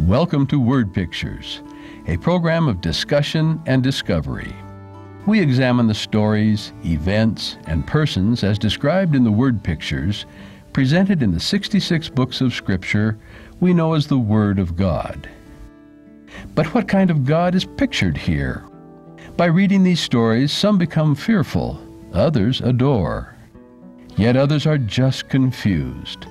Welcome to Word Pictures, a program of discussion and discovery. We examine the stories, events, and persons as described in the Word Pictures presented in the 66 books of Scripture we know as the Word of God. But what kind of God is pictured here? By reading these stories, some become fearful, others adore. Yet others are just confused.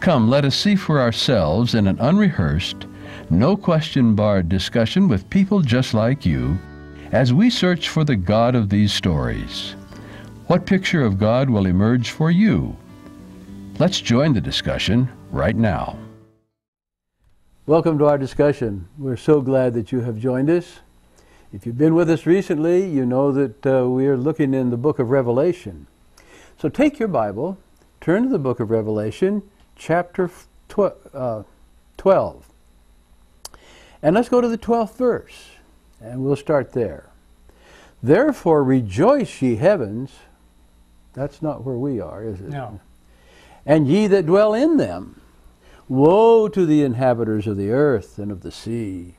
Come, let us see for ourselves in an unrehearsed, no question barred discussion with people just like you as we search for the God of these stories. What picture of God will emerge for you? Let's join the discussion right now. Welcome to our discussion. We're so glad that you have joined us. If you've been with us recently, you know that uh, we are looking in the book of Revelation. So take your Bible, turn to the book of Revelation, chapter tw- uh, 12. And let's go to the 12th verse, and we'll start there. Therefore rejoice, ye heavens. That's not where we are, is it? No. And ye that dwell in them. Woe to the inhabitants of the earth and of the sea.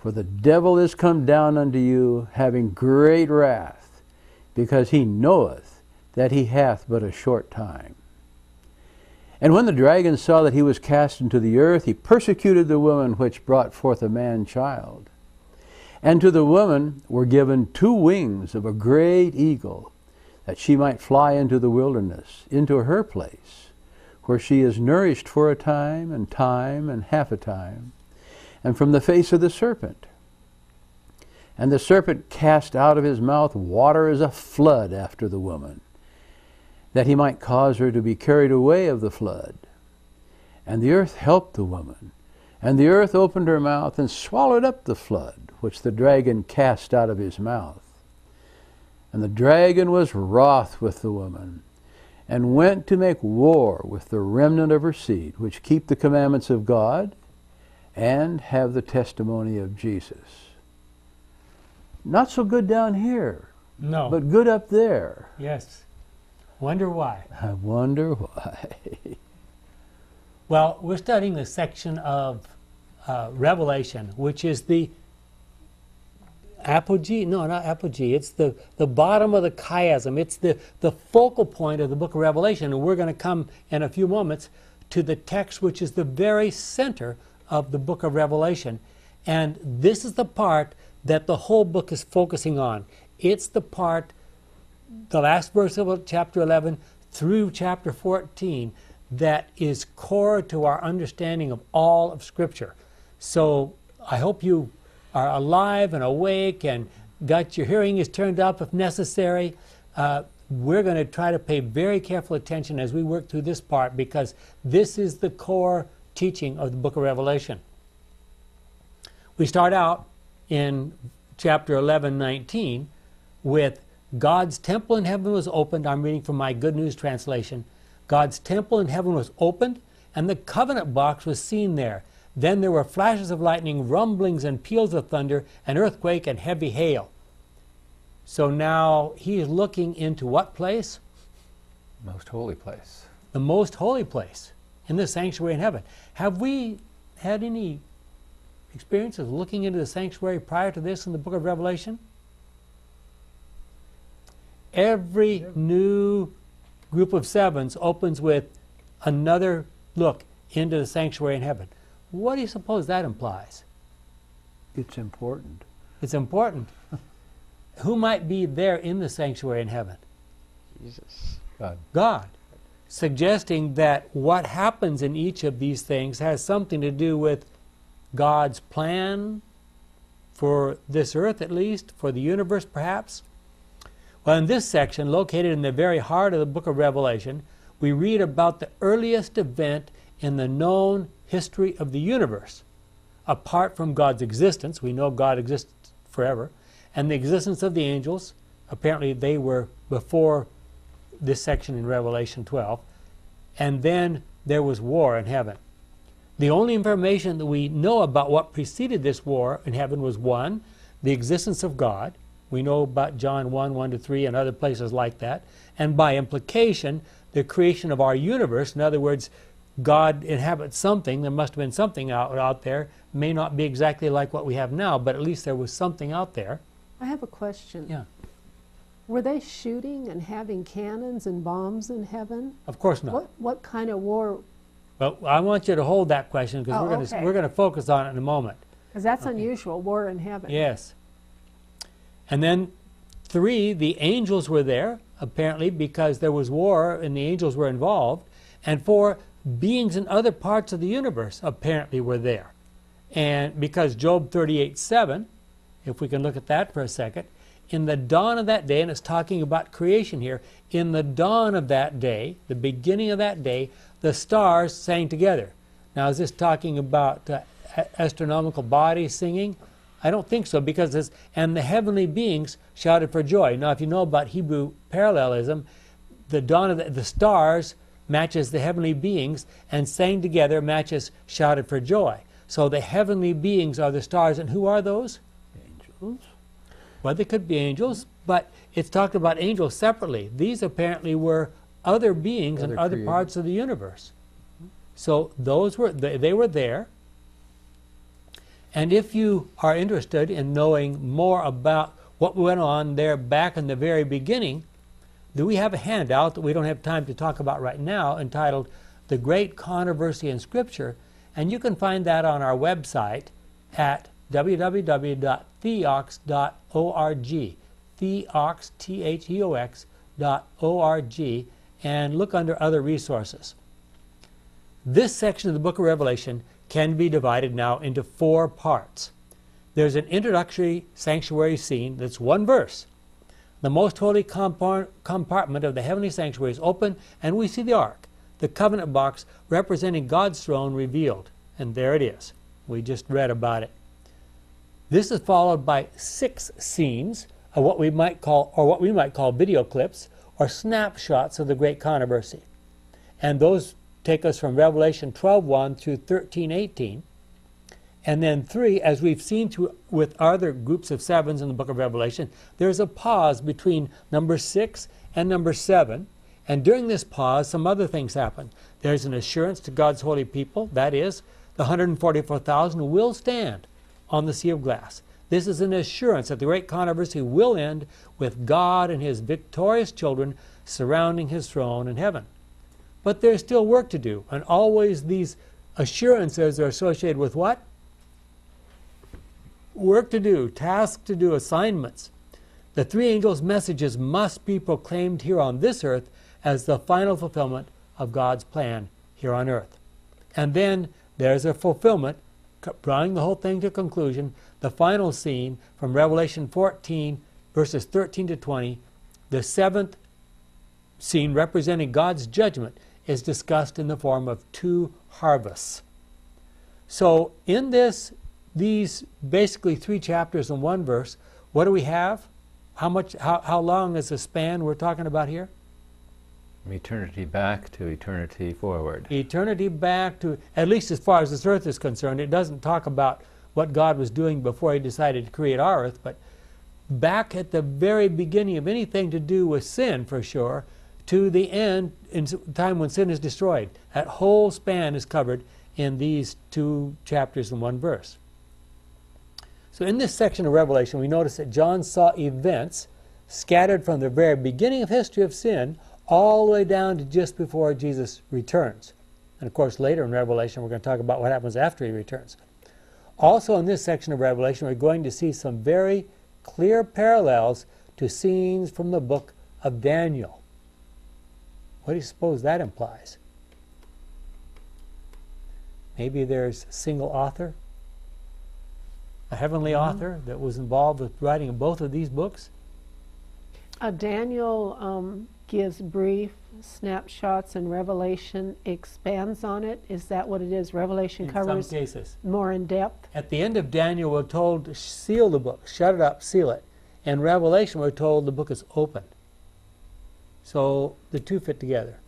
For the devil is come down unto you, having great wrath, because he knoweth that he hath but a short time. And when the dragon saw that he was cast into the earth, he persecuted the woman which brought forth a man child. And to the woman were given two wings of a great eagle, that she might fly into the wilderness, into her place, where she is nourished for a time, and time, and half a time, and from the face of the serpent. And the serpent cast out of his mouth water as a flood after the woman that he might cause her to be carried away of the flood. And the earth helped the woman, and the earth opened her mouth and swallowed up the flood, which the dragon cast out of his mouth. And the dragon was wroth with the woman, and went to make war with the remnant of her seed, which keep the commandments of God and have the testimony of Jesus. Not so good down here, No. but good up there. yes. Wonder why. I wonder why. Well, we're studying the section of uh, Revelation, which is the apogee. No, not apogee. It's the, the bottom of the chiasm. It's the, the focal point of the book of Revelation. And we're going to come in a few moments to the text which is the very center of the book of Revelation. And this is the part that the whole book is focusing on. It's the part, the last verse of chapter 11 through chapter 14, that is core to our understanding of all of Scripture. So I hope you are alive and awake and got your hearing is turned up if necessary. Uh, we're going to try to pay very careful attention as we work through this part because this is the core teaching of the book of Revelation. We start out in chapter 11, 19 with God's temple in heaven was opened. I'm reading from my Good News translation. God's temple in heaven was opened, and the covenant box was seen there. Then there were flashes of lightning, rumblings, and peals of thunder, an earthquake, and heavy hail. So now he is looking into what place? Most holy place. The most holy place in the sanctuary in heaven. Have we had any experiences looking into the sanctuary prior to this in the book of Revelation? Every new group of sevens opens with another look into the sanctuary in heaven. What do you suppose that implies? It's important. It's important. Who might be there in the sanctuary in heaven? Jesus. God. God. Suggesting that what happens in each of these things has something to do with God's plan for this earth, at least, for the universe, perhaps. Well, in this section, located in the very heart of the book of Revelation, we read about the earliest event in the known history of the universe. Apart from God's existence, we know God exists forever, and the existence of the angels, apparently they were before this section in Revelation 12, and then there was war in heaven. The only information that we know about what preceded this war in heaven was one, the existence of God. We know about John 1 1 to 3 and other places like that. And by implication, the creation of our universe. In other words, God inhabits something. There must have been something out, out there. May not be exactly like what we have now, but at least there was something out there. I have a question. Yeah. Were they shooting and having cannons and bombs in heaven? Of course not. What what kind of war? Well, I want you to hold that question because Oh, we're going to okay. we're going to focus on it in a moment. Because that's unusual, war in heaven. Yes. And then three, the angels were there apparently because there was war and the angels were involved, and four, beings in other parts of the universe apparently were there. And because Job 38 7, if we can look at that for a second, in the dawn of that day, and it's talking about creation here, in the dawn of that day, the beginning of that day, the stars sang together. Now, is this talking about uh, astronomical bodies singing? I don't think so because it's, and the heavenly beings shouted for joy. Now, if you know about Hebrew parallelism, the dawn of the, the stars matches the heavenly beings, and sang together matches shouted for joy. So the heavenly beings are the stars, and who are those? Angels. Well, they could be angels, but it's talked about angels separately. These apparently were other beings in Other other created. parts of the universe. So those were they, they were there. And if you are interested in knowing more about what went on there back in the very beginning, do we have a handout that we don't have time to talk about right now entitled The Great Controversy in Scripture, and you can find that on our website at www.theox.org. Theox, T H E O X, dot O-R-G, and look under other resources. This section of the book of Revelation can be divided now into four parts. There's an introductory sanctuary scene that's one verse. The most holy compartment of the heavenly sanctuary is open, and we see the ark, the covenant box representing God's throne revealed. And there it is. We just read about it. This is followed by six scenes of what we might call, or what we might call video clips, or snapshots of the great controversy. And those take us from Revelation 12:1 through 13:18. And then three, as we've seen with other groups of sevens in the book of Revelation, there's a pause between number six and number seven. And during this pause, some other things happen. There's an assurance to God's holy people, that is, the 144,000 will stand on the sea of glass. This is an assurance that the great controversy will end with God and his victorious children surrounding his throne in heaven. But there's still work to do, and always these assurances are associated with what? Work to do, tasks to do, assignments. The three angels' messages must be proclaimed here on this earth as the final fulfillment of God's plan here on earth. And then there's a fulfillment, drawing the whole thing to conclusion, the final scene from Revelation 14, verses 13 to 20. The seventh scene representing God's judgment is discussed in the form of two harvests. So in this these basically three chapters and one verse, what do we have? How much how, how long is the span we're talking about here? From eternity back to eternity forward. Eternity back to at least as far as this earth is concerned, it doesn't talk about what God was doing before he decided to create our earth, but back at the very beginning of anything to do with sin for sure to the end in time when sin is destroyed. That whole span is covered in these two chapters in one verse. So in this section of Revelation, we notice that John saw events scattered from the very beginning of history of sin all the way down to just before Jesus returns. And of course, later in Revelation, we're going to talk about what happens after he returns. Also, in this section of Revelation, we're going to see some very clear parallels to scenes from the book of Daniel. What do you suppose that implies? Maybe there's a single author, a heavenly author that was involved with writing both of these books. Uh, Daniel um, gives brief snapshots, and Revelation expands on it. Is that what it is? Revelation In some covers cases. more in depth. At the end of Daniel, we're told to seal the book, shut it up, seal it. In Revelation, we're told the book is open. So the two fit together.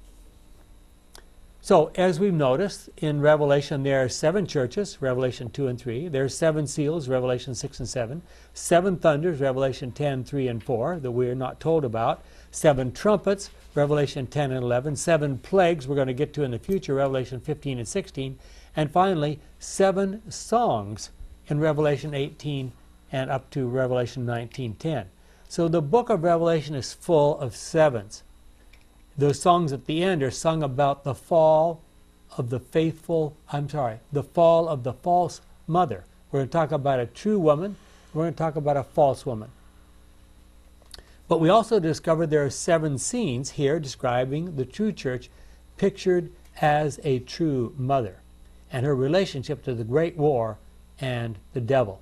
So, as we've noticed in Revelation, there are seven churches, Revelation 2 and 3. There are seven seals, Revelation 6 and 7. Seven thunders, Revelation 10, 3 and 4, that we are not told about. Seven trumpets, Revelation 10 and 11. Seven plagues, we're going to get to in the future, Revelation 15 and 16. And finally, seven songs in Revelation 18 and up to Revelation 19:10. So the book of Revelation is full of sevens. Those songs at the end are sung about the fall of the faithful, I'm sorry, the fall of the false mother. We're going to talk about a true woman, we're going to talk about a false woman. But we also discovered there are seven scenes here describing the true church pictured as a true mother and her relationship to the great war and the devil.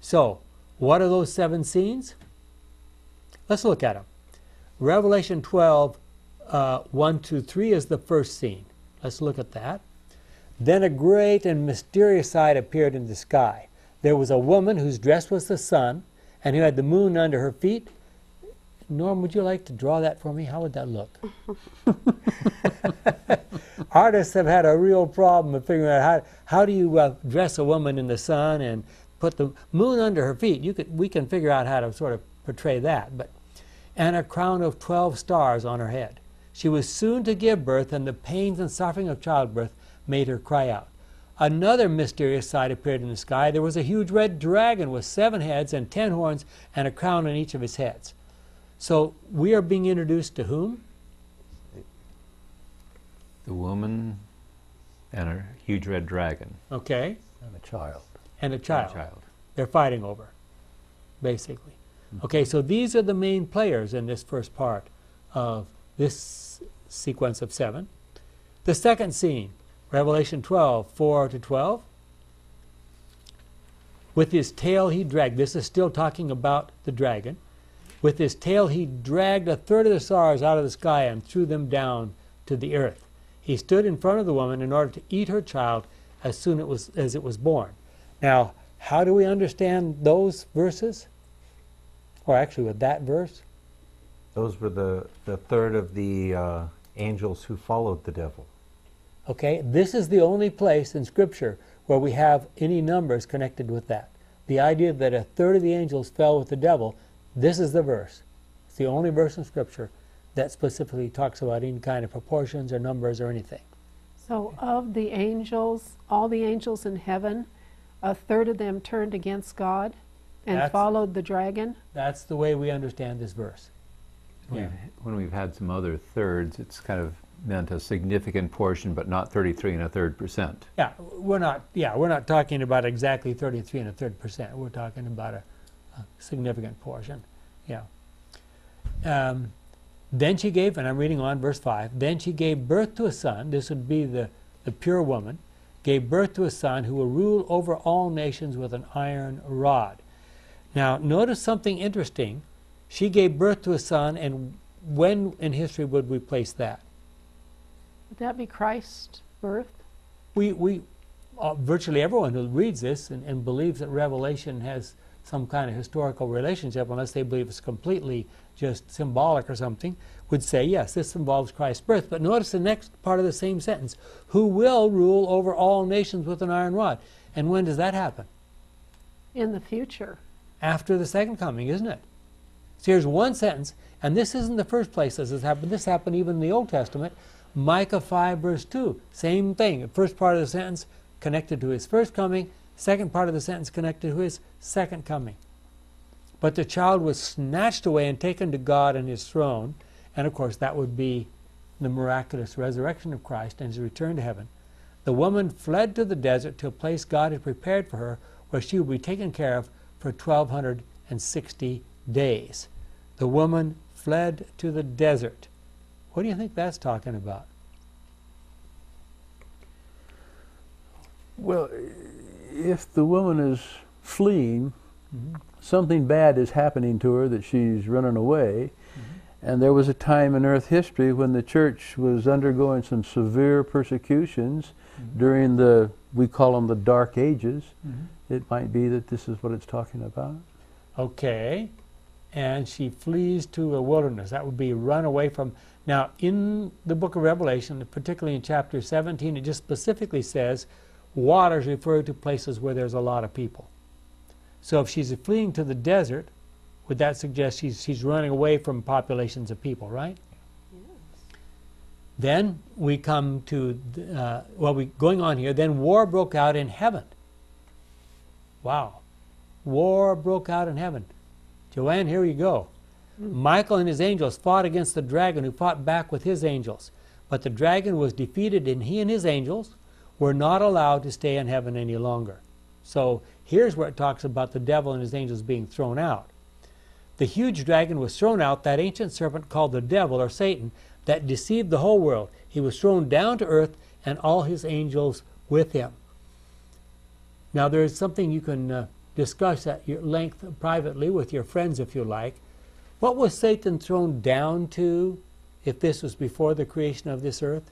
So, what are those seven scenes? Let's look at them. Revelation 12, uh, 1 to 3 is the first scene. Let's look at that. Then a great and mysterious sight appeared in the sky. There was a woman whose dress was the sun, and who had the moon under her feet. Norm, would you like to draw that for me? How would that look? Artists have had a real problem of figuring out how, how do you uh, dress a woman in the sun and put the moon under her feet. You could, we can figure out how to sort of portray that. But, and a crown of 12 stars on her head. She was soon to give birth, and the pains and suffering of childbirth made her cry out. Another mysterious sight appeared in the sky. There was a huge red dragon with seven heads and ten horns and a crown on each of his heads. So we are being introduced to whom? The woman and a huge red dragon. Okay. And a child. And a child. child. They're fighting over, basically. Hmm. Okay, so these are the main players in this first part of this sequence of seven. The second scene, Revelation 12, 4 to 12. With his tail he dragged, this is still talking about the dragon. With his tail he dragged a third of the stars out of the sky and threw them down to the earth. He stood in front of the woman in order to eat her child as soon it was, as it was born. Now, how do we understand those verses? Or actually, with that verse? Those were the, the third of the uh, angels who followed the devil. Okay, this is the only place in Scripture where we have any numbers connected with that. The idea that a third of the angels fell with the devil, this is the verse. It's the only verse in Scripture that specifically talks about any kind of proportions or numbers or anything. So, of the angels, all the angels in heaven, a third of them turned against God and That's- followed the dragon. That's the way we understand this verse. We've, Yeah. when we've had some other thirds, it's kind of meant a significant portion, but not 33 and a third percent. Yeah, we're not. Yeah, we're not talking about exactly 33 and a third percent. We're talking about a, a significant portion. Yeah. Um, then she gave, and I'm reading on verse five. Then she gave birth to a son. This would be the the pure woman. Gave birth to a son who will rule over all nations with an iron rod. Now, notice something interesting. She gave birth to a son, and when in history would we place that? Would that be Christ's birth? we, we uh, virtually everyone who reads this and, and believes that Revelation has some kind of historical relationship, unless they believe it's completely just symbolic or something, would say, yes, this involves Christ's birth. But notice the next part of the same sentence who will rule over all nations with an iron rod. And when does that happen? In the future. After the second coming, isn't it? So here's one sentence, and this isn't the first place this has happened. This happened even in the Old Testament. Micah 5, verse 2. Same thing. The first part of the sentence connected to his first coming, second part of the sentence connected to his second coming. But the child was snatched away and taken to God and his throne. And of course, that would be the miraculous resurrection of Christ and his return to heaven. The woman fled to the desert to a place God had prepared for her where she would be taken care of for 1260 days. The woman fled to the desert. What do you think that's talking about? Well, if the woman is fleeing, mm-hmm. something bad is happening to her that she's running away. Mm-hmm. And there was a time in earth history when the church was undergoing some severe persecutions mm-hmm. during the, we call them the Dark Ages. It might be that this is what it's talking about. Okay. And she flees to a wilderness. That would be run away from. Now, in the book of Revelation, particularly in chapter 17, it just specifically says waters refer to places where there's a lot of people. So if she's fleeing to the desert, would that suggest she's, she's running away from populations of people, right? Then we come to, uh, well, we going on here. Then war broke out in heaven. Wow, war broke out in heaven. Joanne, here you go. Michael and his angels fought against the dragon, who fought back with his angels. But the dragon was defeated, and he and his angels were not allowed to stay in heaven any longer. So here's where it talks about the devil and his angels being thrown out. The huge dragon was thrown out, that ancient serpent called the devil or Satan, that deceived the whole world. He was thrown down to earth and all his angels with him. Now, there is something you can uh, discuss at your length privately with your friends if you like. What was Satan thrown down to if this was before the creation of this earth?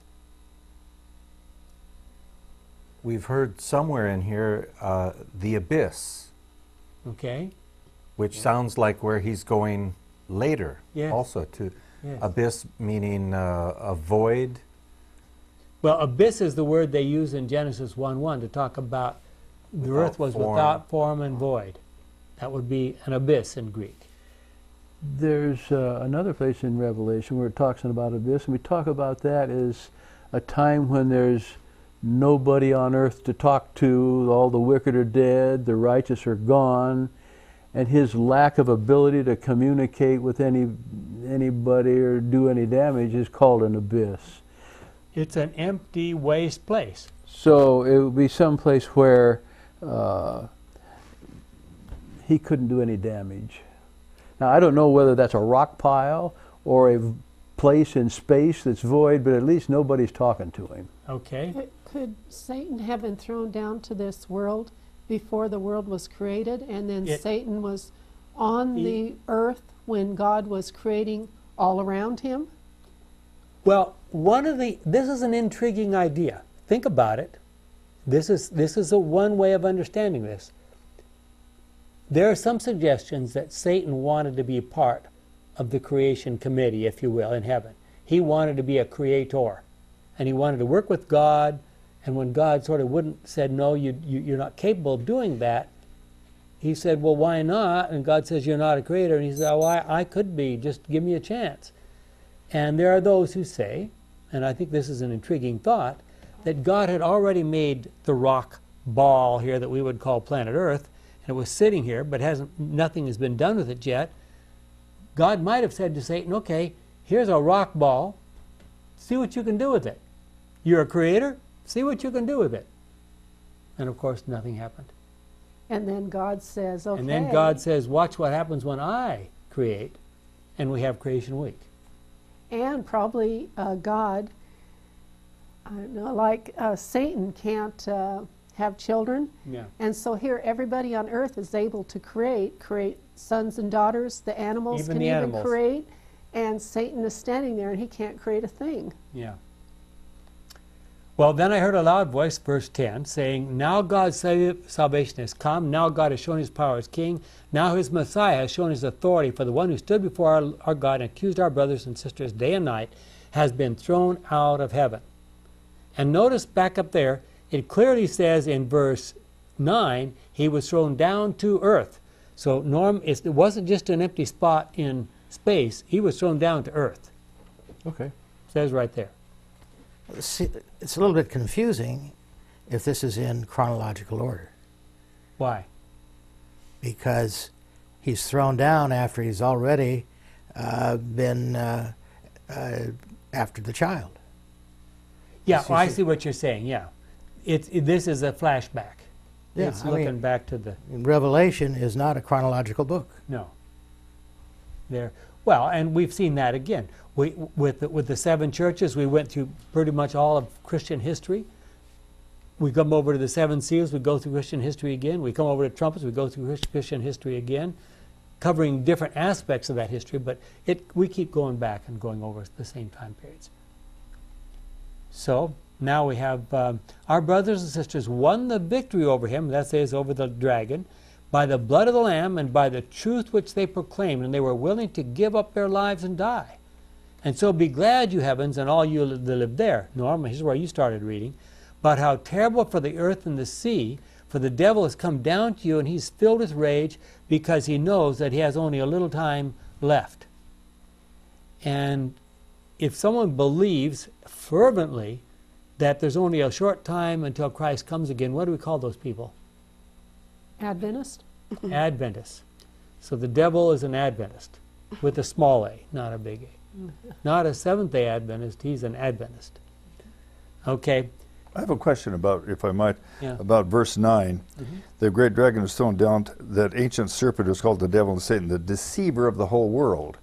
We've heard somewhere in here uh, the abyss, Okay? which sounds like where he's going later. Yes. Also, to Yes. abyss meaning uh, a void. Well, abyss is the word they use in Genesis 1 1 to talk about the Without earth was form. without form and void. That would be an abyss in Greek. There's uh, another place in Revelation where it talks about abyss, and we talk about that as a time when there's nobody on earth to talk to, all the wicked are dead, the righteous are gone, and his lack of ability to communicate with any anybody or do any damage is called an abyss. It's an empty, waste place. So it would be some place where uh, he couldn't do any damage. Now I don't know whether that's a rock pile or a v- place in space that's void, but at least nobody's talking to him. Okay? Could, could Satan have been thrown down to this world before the world was created, and then It- Satan was on He- the earth when God was creating all around him? Well, one of the this is an intriguing idea. Think about it. This is this is a one way of understanding this. There are some suggestions that Satan wanted to be part of the creation committee, if you will, in heaven. He wanted to be a creator, and he wanted to work with God. And when God sort of wouldn't said no, you, you you're not capable of doing that, he said, well, why not? And God says, you're not a creator. And he said, oh, I, I could be. Just give me a chance. And there are those who say, and I think this is an intriguing thought, that God had already made the rock ball here that we would call planet Earth, and it was sitting here, but hasn't nothing has been done with it yet. God might have said to Satan, "Okay, here's a rock ball. See what you can do with it. You're a creator. See what you can do with it." And of course, nothing happened. And then God says, okay. And then God says, "Watch what happens when I create," and we have Creation Week. and probably uh, God, I don't know, like uh, Satan can't uh, have children. Yeah. And so here, everybody on earth is able to create, create sons and daughters. The animals Even can the even animals. create. And Satan is standing there and he can't create a thing. Yeah. Well, then I heard a loud voice, verse 10, saying, Now God's salvation has come. Now God has shown his power as king. Now his Messiah has shown his authority. For the one who stood before our, our God and accused our brothers and sisters day and night has been thrown out of heaven. And notice back up there, it clearly says in verse 9, he was thrown down to earth. So, Norm, it wasn't just an empty spot in space, he was thrown down to earth. Okay. It says right there. See, it's a little bit confusing if this is in chronological order Why? because he's thrown down after he's already uh, been uh, uh, after the child. Yeah, oh, I see- what you're saying. Yeah, it's it, this is a flashback. Yeah, it's I looking mean- back to the Revelation is not a chronological book. no. There. Well, and we've seen that again. We with the, with the seven churches, we went through pretty much all of Christian history. We come over to the seven seals, we go through Christian history again. We come over to trumpets, we go through Chris- Christian history again, covering different aspects of that history. But it we keep going back and going over the same time periods. So now we have um, our brothers and sisters won the victory over him, that says over the dragon, by the blood of the Lamb and by the truth which they proclaimed, and they were willing to give up their lives and die. And so be glad, you heavens, and all you that live there. Norm, here's where you started reading. But how terrible for the earth and the sea, for the devil has come down to you, and he's filled with rage because he knows that he has only a little time left. And if someone believes fervently that there's only a short time until Christ comes again, what do we call those people? Adventist? Adventists. So the devil is an Adventist with a small a, not a big A. Not a Seventh day Adventist, he's an Adventist. Okay, I have a question about, if I might, Yeah. about verse 9. The great dragon was thrown down, t- that ancient serpent was called the devil and Satan, the deceiver of the whole world.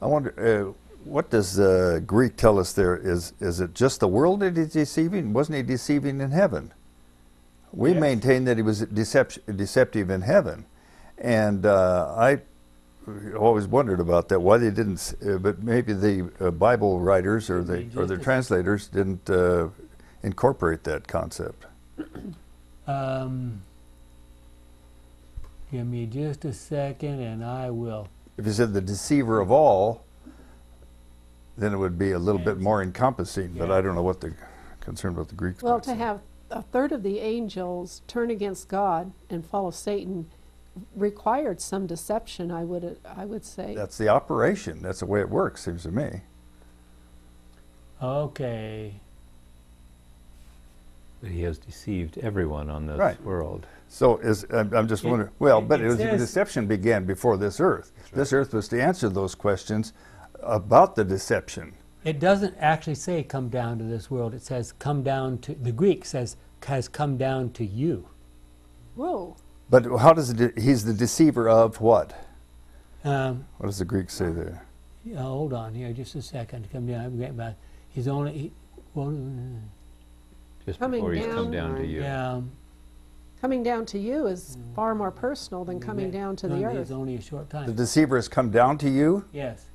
I wonder, uh, what does the Greek tell us there? Is, is it just the world that he's deceiving? Wasn't he deceiving in heaven? We Yes. maintain that he was decep- deceptive in heaven. And uh, I always wondered about that, why they didn't, uh, but maybe the uh, Bible writers or the, or the translators didn't uh, incorporate that concept. um, give me just a second and I will. If you said the deceiver of all, then it would be a little bit more encompassing, but I don't know what the concern about the Greeks Well, to say. have a third of the angels turn against God and follow Satan required some deception, I would, I would say. That's the operation. That's the way it works, seems to me. Okay. But he has deceived everyone on this Right. world. So is I'm, I'm just It- wondering. Well, it- but it it was says- deception began before this earth. This earth was to answer those questions about the deception. It doesn't actually say come down to this world. It says come down to, the Greek says has come down to you. Whoa. But how does it? de- He's the deceiver of what? Um, What does the Greek say there? yeah, hold on here just a second. Come down. I'm getting back. He's only, he, well, Just Coming before he's come down. down to you. yeah. Coming down to you is mm. far more personal than mm, coming down to the no, earth. It's only a short time. The deceiver has come down to you. Yes,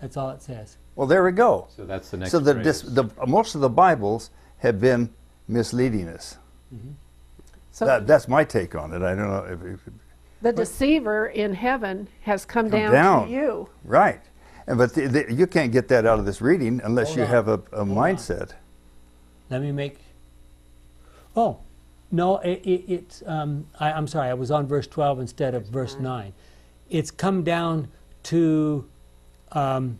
that's all it says. Well, there we go. So that's the next so the, dis, the most of the Bibles have been misleading us. So That, that's my take on it. I don't know if, if the deceiver in heaven has come, Come down, down. to you. right, and but the, the, you can't get that out of this reading unless Hold you on. have a, a on. mindset. Let me make. Oh, no, it, it, it's. Um, I, I'm sorry, I was on verse 12 instead of verse 9. It's come down to. Um,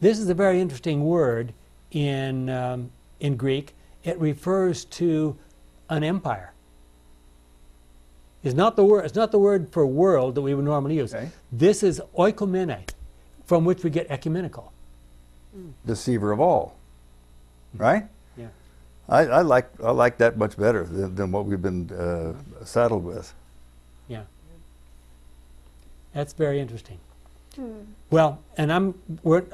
this is a very interesting word in, um, in Greek. It refers to an empire. It's not, the word, it's not the word for world that we would normally use. Okay. This is oikoumene, from which we get ecumenical. Deceiver of all, right? Yeah. I, I like I like that much better than, than what we've been uh, saddled with. Yeah. That's very interesting. Hmm. Well, and I'm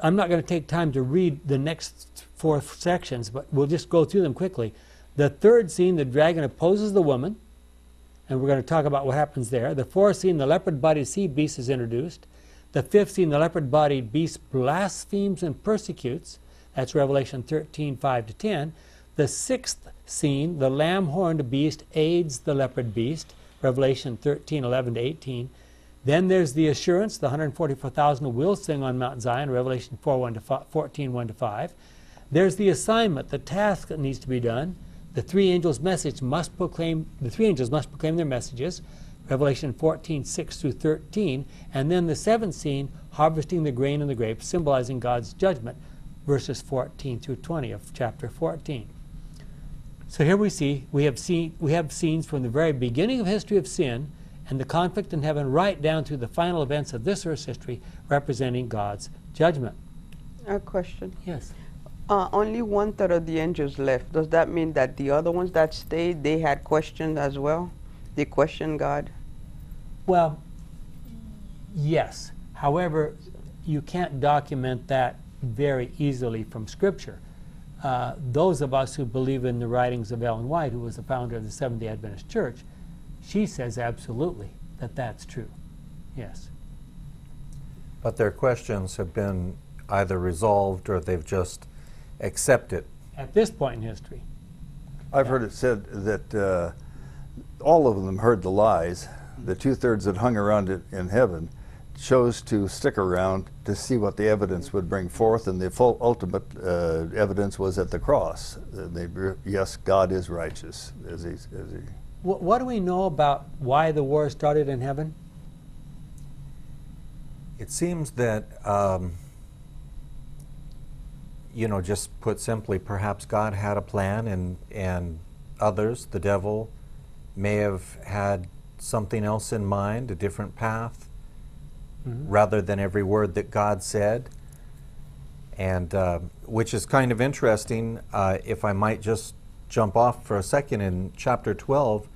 I'm not going to take time to read the next four sections, but we'll just go through them quickly. The third scene, the dragon opposes the woman, and we're going to talk about what happens there. The fourth scene, the leopard-bodied sea beast is introduced. The fifth scene, the leopard-bodied beast blasphemes and persecutes. That's Revelation 13, 5 to 10. The sixth scene, the lamb-horned beast aids the leopard beast. Revelation 13, 11 to 18. Then there's the assurance, the 144,000 will sing on Mount Zion, Revelation 4, 1 to 5, 14, 1 to 5. There's the assignment, the task that needs to be done. The three angels' message must proclaim, the three angels must proclaim their messages, Revelation 14, 6 through 13. And then the seventh scene, harvesting the grain and the grapes, symbolizing God's judgment, verses 14 through 20 of chapter 14. So here we see we have seen we have scenes from the very beginning of history of sin and the conflict in heaven right down to the final events of this earth's history representing God's judgment. A question. Yes. Uh, only one third of the angels left. Does that mean that the other ones that stayed, they had questions as well? They questioned God? Well, yes. However, you can't document that very easily from Scripture. Uh, those of us who believe in the writings of Ellen White, who was the founder of the Seventh day Adventist Church, she says absolutely that that's true. Yes. But their questions have been either resolved or they've just accepted. At this point in history. I've heard it said that uh, all of them heard the lies. The two thirds that hung around it in heaven chose to stick around to see what the evidence would bring forth, and the full ultimate uh, evidence was at the cross. They, yes, God is righteous, as he, as he What, what do we know about why the war started in heaven? It seems that, um, you know, just put simply, perhaps God had a plan and, and others, the devil, may have had something else in mind, a different path, rather than every word that God said. And uh, which is kind of interesting, uh, if I might just jump off for a second in chapter 12,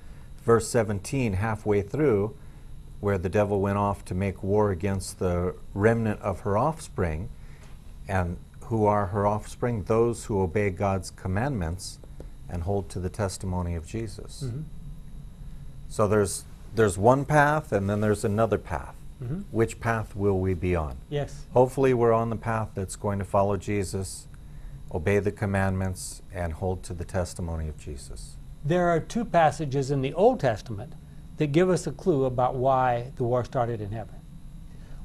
verse 17, halfway through, where the devil went off to make war against the remnant of her offspring. And who are her offspring? Those who obey God's commandments and hold to the testimony of Jesus. Mm-hmm. So there's, there's one path and then there's another path. Mm-hmm. Which path will we be on? Yes. Hopefully, we're on the path that's going to follow Jesus, obey the commandments, and hold to the testimony of Jesus. There are two passages in the Old Testament that give us a clue about why the war started in heaven.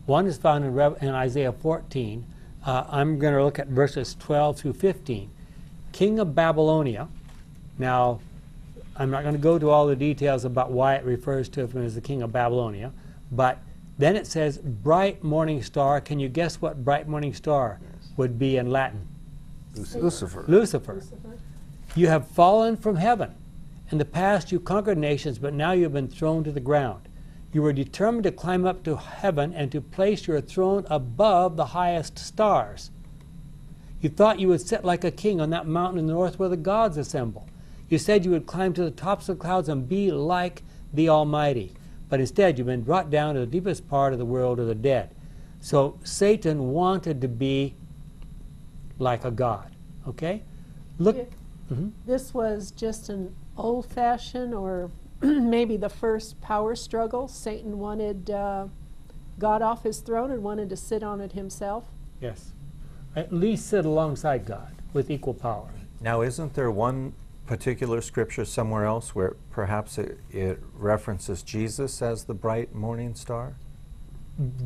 One is found in, Rev- in Isaiah 14. Uh, I'm going to look at verses 12 through 15. King of Babylonia. Now, I'm not going to go to all the details about why it refers to him as the king of Babylonia, but then it says, bright morning star. Can you guess what bright morning star would be in Latin? Lucifer. Lucifer. You have fallen from heaven. In the past you conquered nations, but now you have been thrown to the ground. You were determined to climb up to heaven and to place your throne above the highest stars. You thought you would sit like a king on that mountain in the north where the gods assemble. You said you would climb to the tops of the clouds and be like the Almighty. But instead, you've been brought down to the deepest part of the world of the dead. So Satan wanted to be like a god. Okay? Look. Yeah. Mhm. This was just an old fashioned or maybe the first power struggle. Satan wanted uh, God off his throne and wanted to sit on it himself. Yes. At least sit alongside God with equal power. Now, isn't there one particular scripture somewhere else where perhaps it, it references Jesus as the bright morning star?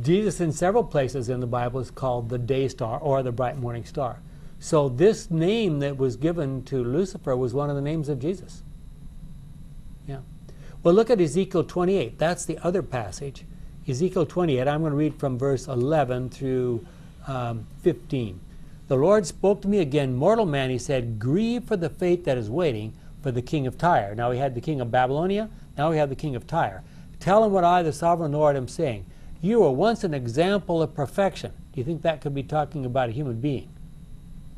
Jesus, in several places in the Bible, is called the day star or the bright morning star. So, this name that was given to Lucifer was one of the names of Jesus. Yeah. Well, look at Ezekiel 28. That's the other passage. Ezekiel 28, I'm going to read from verse 11 through um, 15. The Lord spoke to me again, mortal man, he said, Grieve for the fate that is waiting for the king of Tyre. Now we had the king of Babylonia, now we have the king of Tyre. Tell him what I, the sovereign Lord, am saying. You were once an example of perfection. Do you think that could be talking about a human being?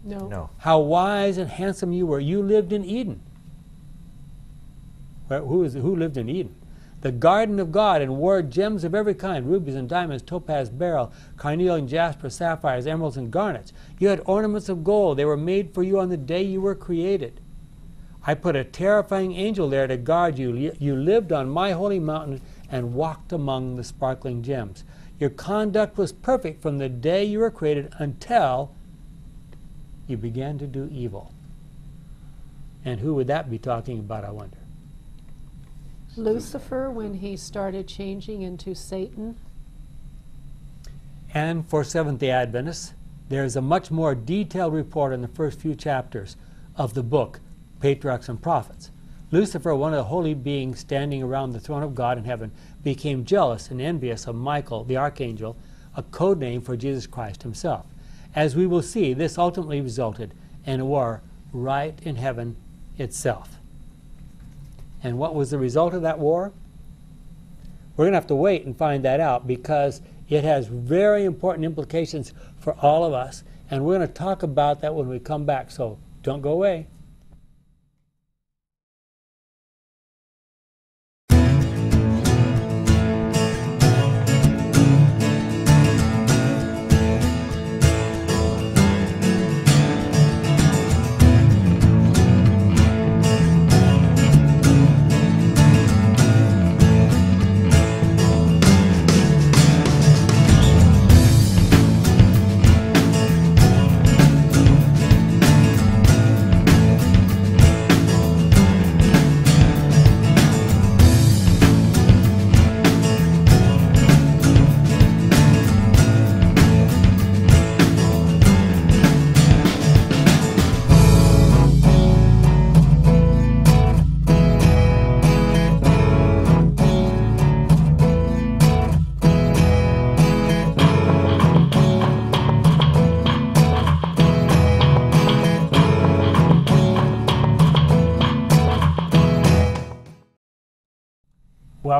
No. No. How wise and handsome you were. You lived in Eden. Where, who, is, who lived in Eden? The garden of God and wore gems of every kind rubies and diamonds, topaz, beryl, carnelian, jasper, sapphires, emeralds, and garnets. You had ornaments of gold. They were made for you on the day you were created. I put a terrifying angel there to guard you. You- You lived on my holy mountain and walked among the sparkling gems. Your conduct was perfect from the day you were created until you began to do evil. And who would that be talking about, I wonder? Lucifer, when he started changing into Satan, And for Seventh day Adventists, there's a much more detailed report in the first few chapters of the book, Patriarchs and Prophets. Lucifer, one of the holy beings standing around the throne of God in heaven, became jealous and envious of Michael, the archangel, a code name for Jesus Christ himself. As we will see, this ultimately resulted in a war right in heaven itself. And what was the result of that war? We're going to have to wait and find that out because it has very important implications for all of us. And we're going to talk about that when we come back. So don't go away.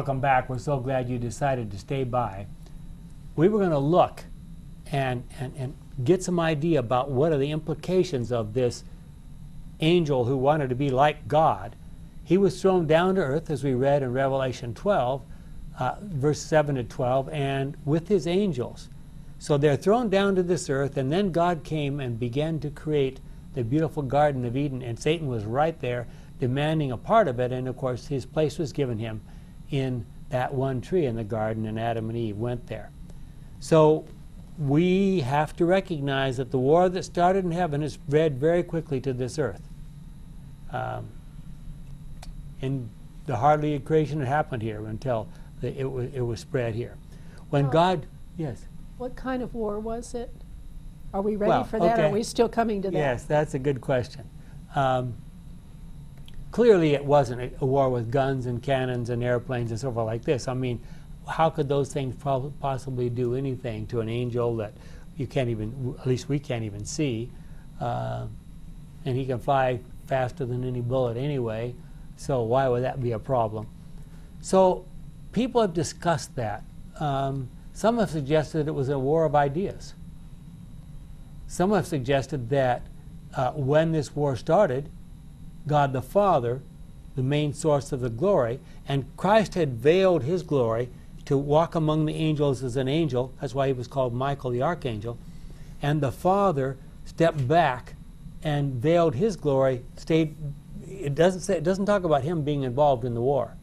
Welcome back. We're so glad you decided to stay by. We were going to look and, and, and get some idea about what are the implications of this angel who wanted to be like God. He was thrown down to earth, as we read in Revelation 12, uh, verse 7 to 12, and with his angels. So they're thrown down to this earth, and then God came and began to create the beautiful Garden of Eden, and Satan was right there demanding a part of it, and of course his place was given him in that one tree in the garden, and Adam and Eve went there. So we have to recognize that the war that started in heaven is spread very quickly to this earth. Um, and the hardly creation had happened here until the, it, was, it was spread here. When Oh. God, yes, What kind of war was it? Are we ready Well, for that? okay. Are we still coming to that? yes, that's a good question. Um, clearly, it wasn't a, war with guns and cannons and airplanes and so forth like this. I mean, how could those things possibly do anything to an angel that you can't even, at least we can't even see? Uh, and he can fly faster than any bullet anyway, so why would that be a problem? So people have discussed that. Um, some have suggested it was a war of ideas. Some have suggested that uh, when this war started, God the Father, the main source of the glory, and Christ had veiled his glory to walk among the angels as an angel. That's why he was called Michael the Archangel. And the Father stepped back and veiled his glory, stayed. It doesn't say, it doesn't talk about him being involved in the war.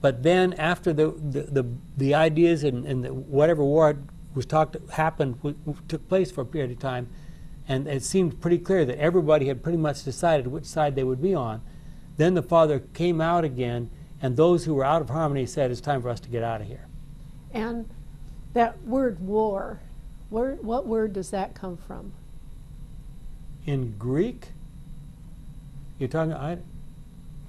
But then, after the the, the, the ideas and, and the, whatever war was talked happened took place for a period of time, and it seemed pretty clear that everybody had pretty much decided which side they would be on. Then the Father came out again, and those who were out of harmony said, "It's time for us to get out of here." And that word war, where, what word does that come from? In Greek, you're talking. I,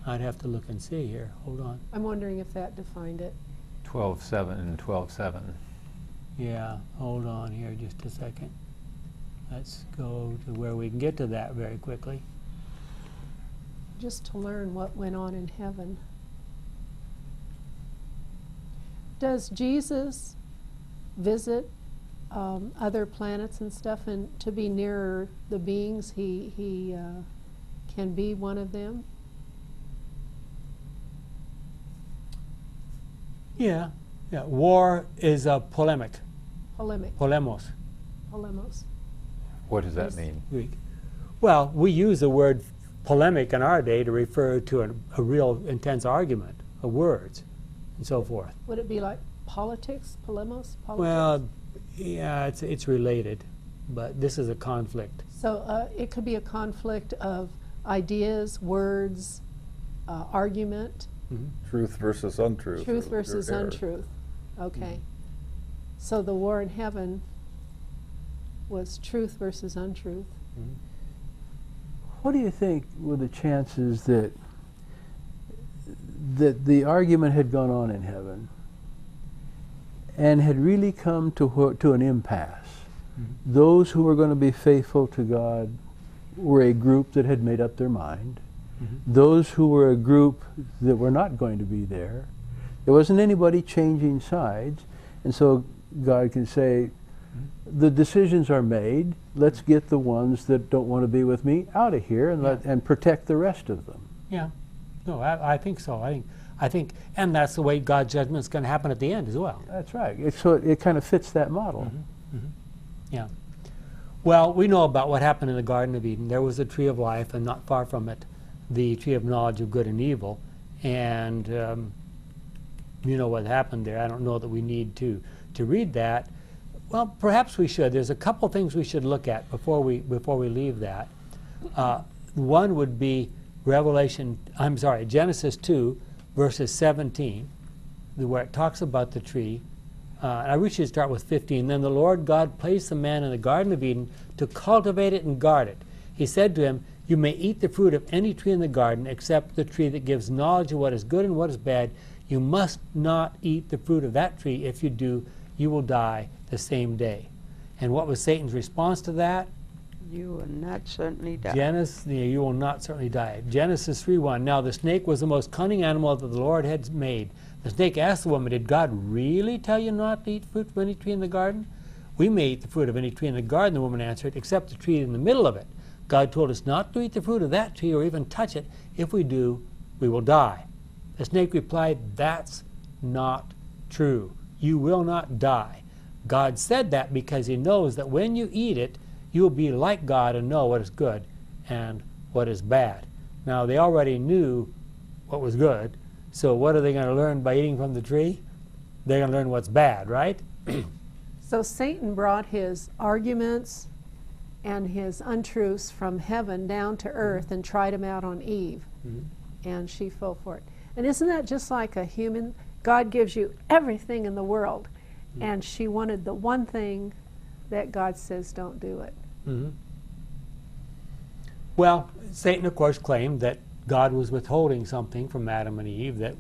I'd have to look and see here. Hold on. I'm wondering if that defined it. 12.7 and 12.7. Yeah, hold on here just a second. Let's go to where we can get to that very quickly. Just to learn what went on in heaven. Does Jesus visit um, other planets and stuff and to be nearer the beings he, he uh, can be one of them? Yeah, yeah. War is a polemic, Polemic, polemos, polemos. What does that mean? Greek. Well, we use the word polemic in our day to refer to a, a real intense argument of words and so forth. Would it be like politics, polemos? Politics? Well, yeah, it's, it's related, but this is a conflict. So uh, it could be a conflict of ideas, words, uh, argument, Truth versus untruth. truth or- or versus untruth. Okay. So the war in heaven was truth versus untruth. Mm-hmm. What do you think were the chances that that the argument had gone on in heaven and had really come to wh- to an impasse? Mm-hmm. Those who were going to be faithful to God were a group that had made up their mind. Mm-hmm. Those who were a group that were not going to be there. There wasn't anybody changing sides, and so God can say, the decisions are made. Let's get the ones that don't want to be with me out of here and let and protect the rest of them. Yeah, no, I, I think so. I think, I think, and that's the way God's judgment is going to happen at the end as well. That's right. It, so it, it kind of fits that model. Yeah. Well, we know about what happened in the Garden of Eden. There was a tree of life, and not far from it, the tree of knowledge of good and evil. And um, you know what happened there. I don't know that we need to to read that. Well, perhaps we should. There's a couple things we should look at before we before we leave that. Uh, one would be Revelation. I'm sorry, Genesis two, verses 17, where it talks about the tree. Uh, I wish you'd start with 15. Then the Lord God placed the man in the Garden of Eden to cultivate it and guard it. He said to him, You may eat the fruit of any tree in the garden except the tree that gives knowledge of what is good and what is bad. You must not eat the fruit of that tree. If you do, you will die the same day. And what was Satan's response to that? You will not certainly die. Genesis, yeah, you will not certainly die. Genesis 3:1. Now the snake was the most cunning animal that the Lord had made. The snake asked the woman, Did God really tell you not to eat fruit from any tree in the garden? We may eat the fruit of any tree in the garden, the woman answered, except the tree in the middle of it. God told us not to eat the fruit of that tree or even touch it. If we do, we will die. The snake replied, That's not true. You will not die. God said that because He knows that when you eat it, you will be like God and know what is good and what is bad. Now, they already knew what was good, so what are they going to learn by eating from the tree? They're going to learn what's bad, right? So Satan brought his arguments and his untruths from heaven down to mm-hmm. earth and tried them out on Eve. Mm-hmm. And she fell for it. And isn't that just like a human? God gives you everything in the world. And she wanted the one thing that God says don't do it. Mhm. Well, Satan, of course, claimed that God was withholding something from Adam and Eve that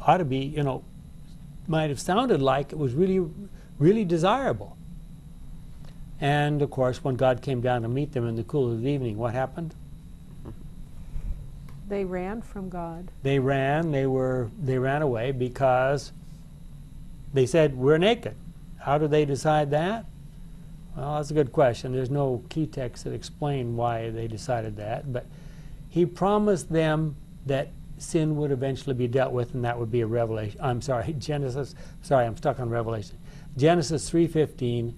ought to be, you know, might have sounded like it was really, really desirable. And of course, when God came down to meet them in the cool of the evening, what happened? They ran from God. They ran. They were. They ran away because they said we're naked. How do they decide that? Well, that's a good question. There's no key text that explain why they decided that, but he promised them that sin would eventually be dealt with, and that would be a revelation. I'm sorry, Genesis. Sorry, I'm stuck on Revelation. Genesis 3:15.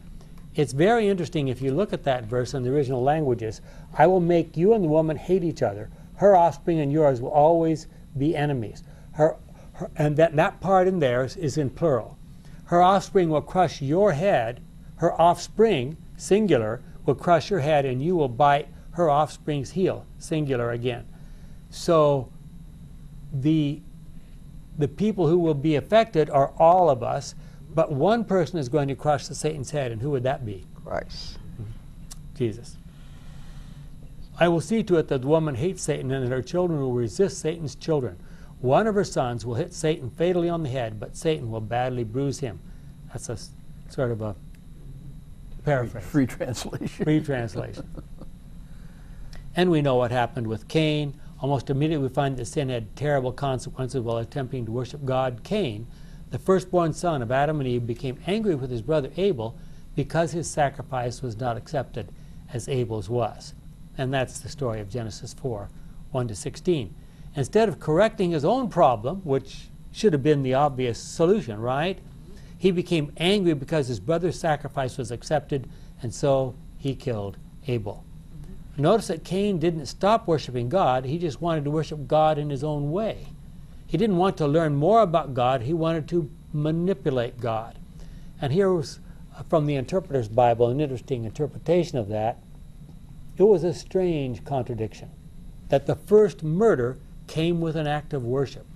It's very interesting if you look at that verse in the original languages. I will make you and the woman hate each other. Her offspring and yours will always be enemies. Her, her and that, that part in there is, is in plural. Her offspring will crush your head. Her offspring, singular, will crush your head, and you will bite her offspring's heel, singular again. So the the people who will be affected are all of us, but one person is going to crush the Satan's head, and who would that be? Christ. Mm-hmm. Jesus. I will see to it that the woman hates Satan and that her children will resist Satan's children. One of her sons will hit Satan fatally on the head, but Satan will badly bruise him. That's a sort of a paraphrase. Free translation. Free translation. and we know what happened with Cain. Almost immediately, we find that sin had terrible consequences while attempting to worship God. Cain, the firstborn son of Adam and Eve, became angry with his brother Abel because his sacrifice was not accepted as Abel's was. And that's the story of Genesis 4 1 to 16. Instead of correcting his own problem, which should have been the obvious solution, right? He became angry because his brother's sacrifice was accepted, and so he killed Abel. Notice that Cain didn't stop worshiping God, he just wanted to worship God in his own way. He didn't want to learn more about God, he wanted to manipulate God. And here was uh, from the Interpreter's Bible an interesting interpretation of that. It was a strange contradiction that the first murder came with an act of worship.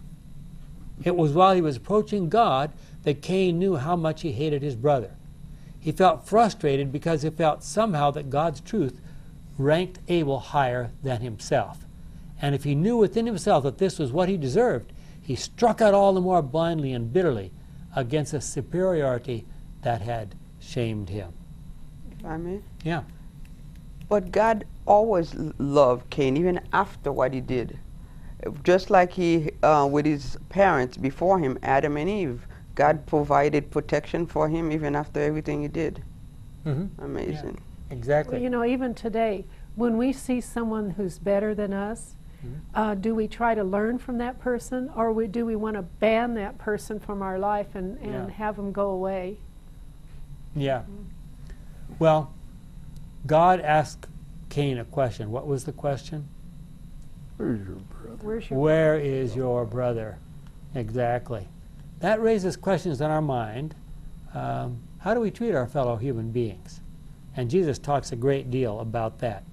It was while he was approaching God that Cain knew how much he hated his brother. He felt frustrated because he felt somehow that God's truth ranked Abel higher than himself. And if he knew within himself that this was what he deserved, he struck out all the more blindly and bitterly against a superiority that had shamed him. If I may. Yeah. But God always loved Cain, even after what he did. Just like he, uh, with his parents before him, Adam and Eve, God provided protection for him even after everything he did. Mm-hmm. Amazing. Exactly. Well, you know, even today, when we see someone who's better than us, uh, do we try to learn from that person, or we, do we want to ban that person from our life and, and Yeah. have them go away? Yeah. Well, God asked Cain a question. What was the question? Where's your brother? Where's your your brother? Exactly. That raises questions in our mind. Um, how do we treat our fellow human beings? And Jesus talks a great deal about that.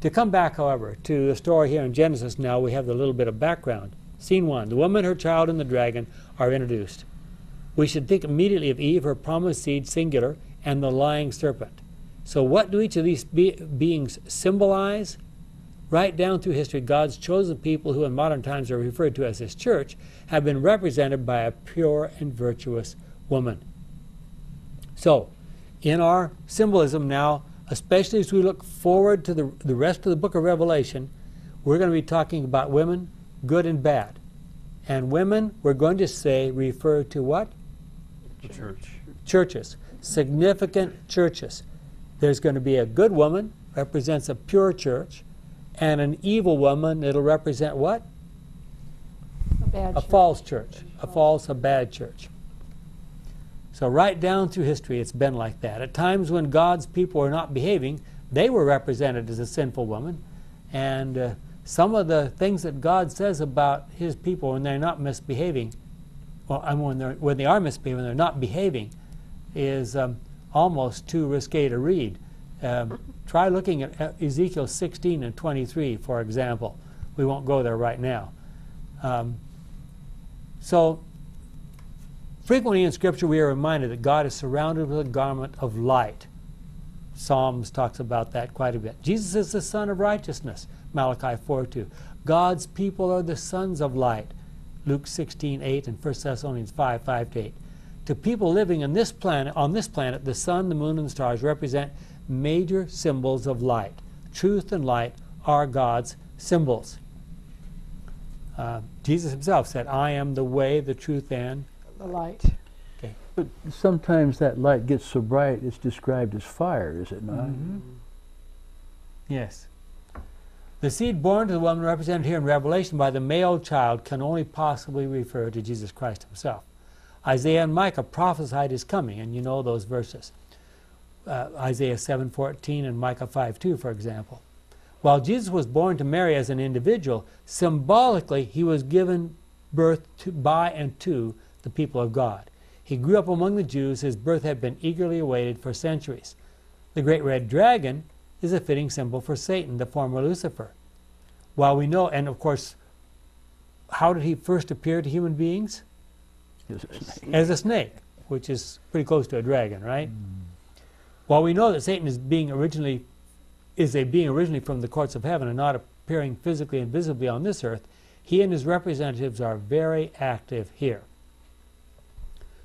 To come back, however, to the story here in Genesis now, we have the little bit of background. Scene one the woman, her child, and the dragon are introduced. We should think immediately of Eve, her promised seed, singular, and the lying serpent. So, what do each of these be- beings symbolize? Right down through history, God's chosen people, who in modern times are referred to as His church, have been represented by a pure and virtuous woman. So, in our symbolism now especially as we look forward to the, the rest of the book of Revelation, we're going to be talking about women, good and bad. And women, we're going to say, refer to what? Church. Churches, significant churches. There's going to be a good woman, represents a pure church, and an evil woman, it'll represent what? A bad A false church, a false, a bad church. So, right down through history, it's been like that. At times when God's people were not behaving, they were represented as a sinful woman. And uh, some of the things that God says about His people when they're not misbehaving, well, I mean, when, they're, when they are misbehaving, when they're not behaving, is um, almost too risque to read. Um, try looking at Ezekiel 16 and 23, for example. We won't go there right now. Um, so, frequently in Scripture, we are reminded that God is surrounded with a garment of light. Psalms talks about that quite a bit. Jesus is the Sun of righteousness, Malachi 4 2. God's people are the sons of light, Luke 16 8 and 1 Thessalonians 5 5 to 8. To people living on this planet, on this planet, the sun, the moon, and the stars represent major symbols of light. Truth and light are God's symbols. Uh, Jesus himself said, I am the way, the truth, and The light. But sometimes that light gets so bright it's described as fire, is it not? Yes. The seed born to the woman represented here in Revelation by the male child can only possibly refer to Jesus Christ himself. Isaiah and Micah prophesied his coming, and you know those verses. Uh, Isaiah 7:14 and Micah 5:2, for example. While Jesus was born to Mary as an individual, symbolically he was given birth to, by and to the people of God. He grew up among the Jews. His birth had been eagerly awaited for centuries. The great red dragon is a fitting symbol for Satan, the former Lucifer. While we know, and of course, how did he first appear to human beings? Is it snake? As a snake, which is pretty close to a dragon, right? While we know that Satan is being originally is a being originally from the courts of heaven and not appearing physically and visibly on this earth, he and his representatives are very active here.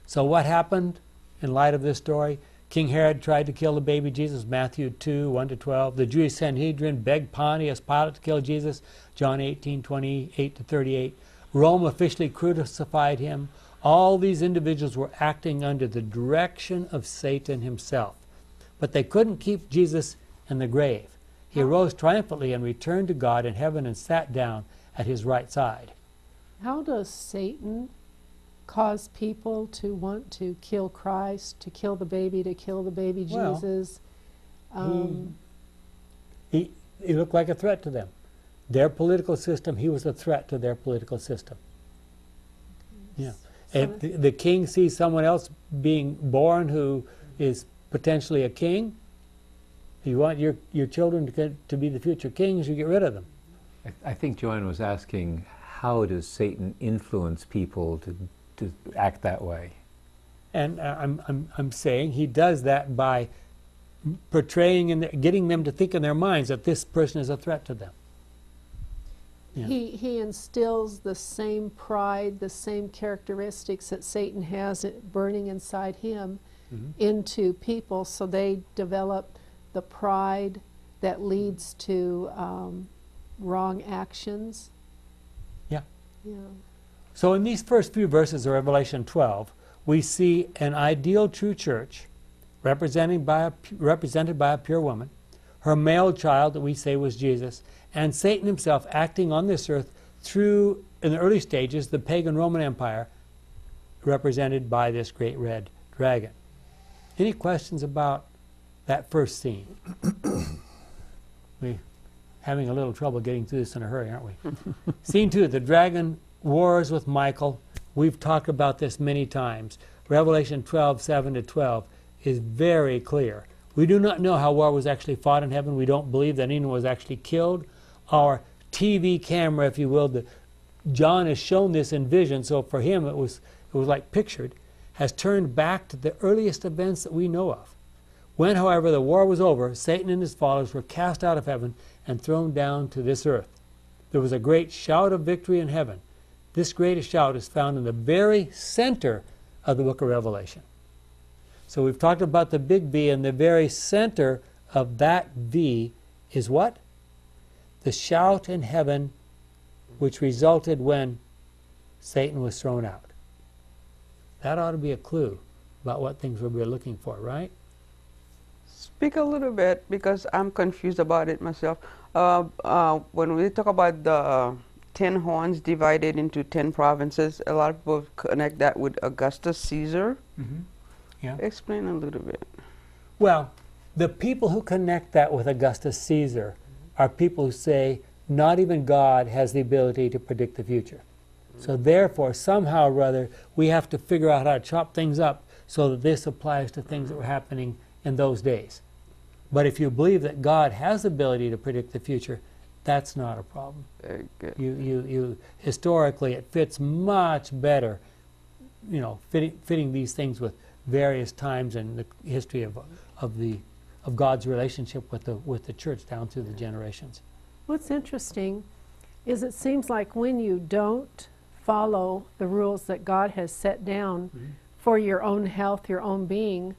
So what happened in light of this story? King Herod tried to kill the baby Jesus, Matthew 2, 1 to 12. The Jewish Sanhedrin begged Pontius Pilate to kill Jesus, John 18, 28 to 38. Rome officially crucified him. All these individuals were acting under the direction of Satan himself. But they couldn't keep Jesus in the grave. He arose triumphantly and returned to God in heaven and sat down at his right side. How does Satan cause people to want to kill Christ, to kill the baby, to kill the baby Well, Jesus? Um, He, he looked like a threat to them. Their political system, he was a threat to their political system. Yeah. If the, the king sees someone else being born who is potentially a king, if you want your, your children to, get, to be the future kings, you get rid of them. I, I think Joanne was asking, how does Satan influence people to, to act that way? And uh, I'm, I'm, I'm saying he does that by portraying and getting them to think in their minds that this person is a threat to them. Yeah. He, he instills the same pride, the same characteristics that Satan has burning inside him Mhm. into people, so they develop the pride that leads to um, wrong actions. Yeah. Yeah. So, in these first few verses of Revelation 12, we see an ideal true church representing by a, represented by a pure woman, her male child that we say was Jesus, and Satan himself acting on this earth through, in the early stages, the pagan Roman Empire, represented by this great red dragon. Any questions about that first scene? we having a little trouble getting through this in a hurry, aren't we? Scene two, the dragon wars with Michael. We've talked about this many times. Revelation 12, 7 to 12 is very clear. We do not know how war was actually fought in heaven. We don't believe that anyone was actually killed. Our TV camera, if you will, the, John has shown this in vision, so for him it was, it was like pictured, has turned back to the earliest events that we know of. When, however, the war was over, Satan and his followers were cast out of heaven and thrown down to this earth. There was a great shout of victory in heaven. This greatest shout is found in the very center of the book of Revelation. So we've talked about the big B, and the very center of that V is what? The shout in heaven which resulted when Satan was thrown out. That ought to be a clue about what things we'll be looking for, right? Speak a little bit because I'm confused about it myself. Uh, uh, when we talk about the uh, ten horns divided into ten provinces, a lot of people connect that with Augustus Caesar. Mm-hmm. Yeah. Explain a little bit. Well, the people who connect that with Augustus Caesar are people who say not even God has the ability to predict the future. So therefore, somehow or other, we have to figure out how to chop things up so that this applies to things that were happening in those days. But if you believe that God has the ability to predict the future, that's not a problem. Very good. You, you, you, historically, it fits much better, you know, fitting, fitting these things with various times in the history of, of, the, of God's relationship with the, with the church down through the generations. What's interesting is it seems like when you don't follow the rules that God has set down Mm-hmm. for your own health, your own being,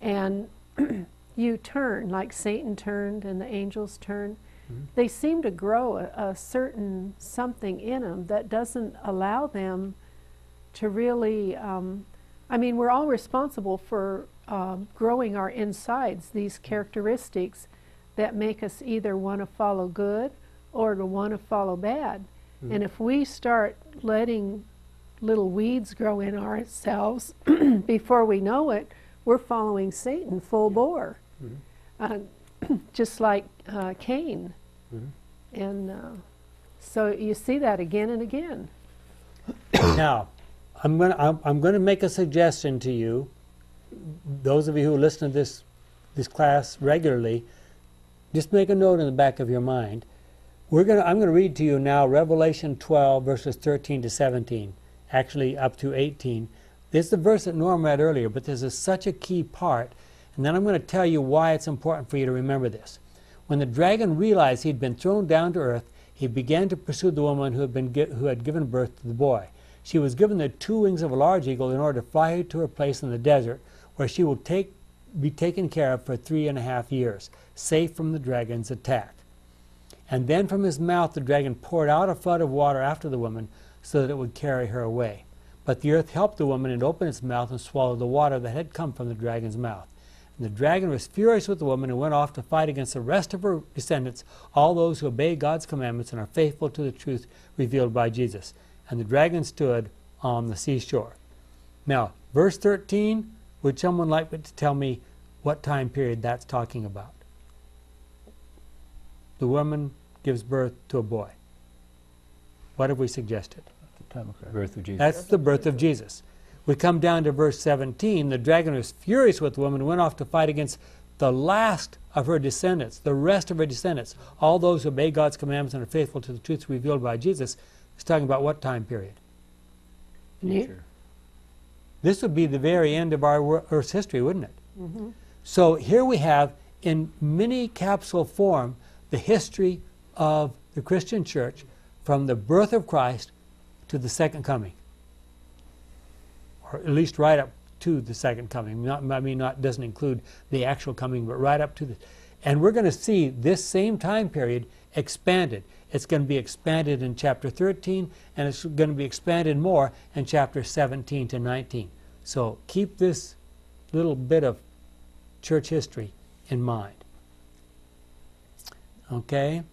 and you turn, like Satan turned and the angels turned, Mm-hmm. they seem to grow a, a certain something in them that doesn't allow them to really. Um, I mean, we're all responsible for um, growing our insides, these characteristics that make us either want to follow good or to want to follow bad. And if we start letting little weeds grow in ourselves before we know it, we're following Satan full bore. Uh, just like uh, Cain. And uh, so you see that again and again. now, I'm going to I'm, I'm going to make a suggestion to you. Those of you who listen to this this class regularly, just make a note in the back of your mind. We're to I'm going to read to you now Revelation 12 verses 13 to 17, actually up to 18. This is the verse that Norm read earlier, but this is such a key part. And then I'm going to tell you why it's important for you to remember this. When the dragon realized he'd been thrown down to earth, he began to pursue the woman who had, been who had given birth to the boy. She was given the two wings of a large eagle in order to fly to her place in the desert, where she will take, be taken care of for three and a half years, safe from the dragon's attack. And then from his mouth the dragon poured out a flood of water after the woman, so that it would carry her away. But the earth helped the woman and opened its mouth and swallowed the water that had come from the dragon's mouth. And the dragon was furious with the woman and went off to fight against the rest of her descendants, all those who obey God's commandments and are faithful to the truth revealed by Jesus. And the dragon stood on the seashore. Now, verse 13, would someone like to tell me what time period that's talking about? The woman gives birth to a boy. What have we suggested? The birth of Jesus. That's the birth of Jesus. We come down to verse 17. The dragon was furious with the woman and went off to fight against the last of her descendants, the rest of her descendants, all those who obey God's commandments and are faithful to the truth revealed by Jesus. It's talking about what time period? Future. This would be the very end of our Earth's history, wouldn't it? Mm-hmm. So here we have, in mini capsule form, the history of the Christian church from the birth of Christ to the second coming, or at least right up to the second coming. Not, I mean, not doesn't include the actual coming, but right up to the. And we're going to see this same time period expanded. It's going to be expanded in chapter 13, and it's going to be expanded more in chapter 17 to 19. So keep this little bit of church history in mind. Okay?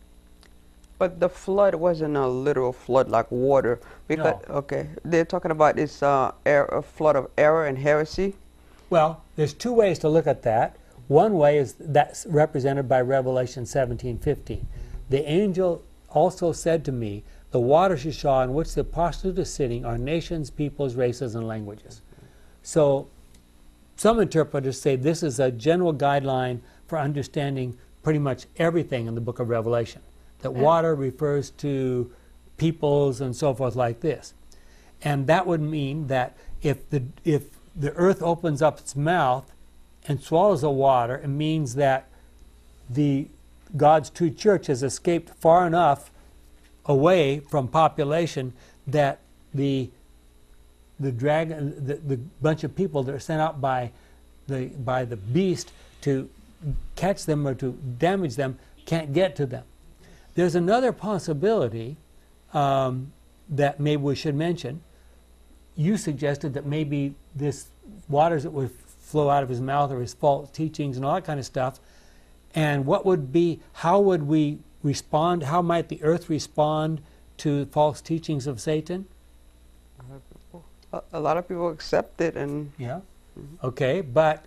But the flood wasn't a literal flood like water. Because No. okay, they're talking about this uh, er- a flood of error and heresy. Well, there's two ways to look at that. One way is that's represented by Revelation 17:15. The angel also said to me, "The waters you saw in which the apostate is sitting are nations, peoples, races, and languages." So, some interpreters say this is a general guideline for understanding pretty much everything in the book of Revelation. That water refers to peoples and so forth like this. And that would mean that if the, if the earth opens up its mouth and swallows the water, it means that the God's true church has escaped far enough away from population that the the dragon the, the bunch of people that are sent out by the by the beast to catch them or to damage them can't get to them. There's another possibility um, that maybe we should mention. You suggested that maybe this waters that would flow out of his mouth or his false teachings and all that kind of stuff. And what would be, how would we respond? How might the earth respond to false teachings of Satan? A, a lot of people accept it, and Yeah. Okay, but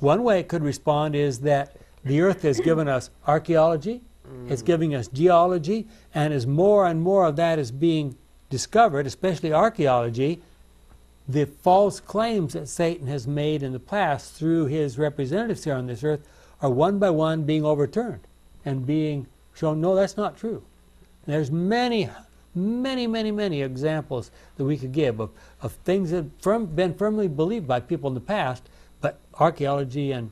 one way it could respond is that the earth has given us archaeology, it's giving us geology, and as more and more of that is being discovered, especially archaeology, the false claims that Satan has made in the past through his representatives here on this earth are one by one being overturned and being shown no, that's not true. There's many, many, many, many examples that we could give of, of things that have firm, been firmly believed by people in the past, but archaeology and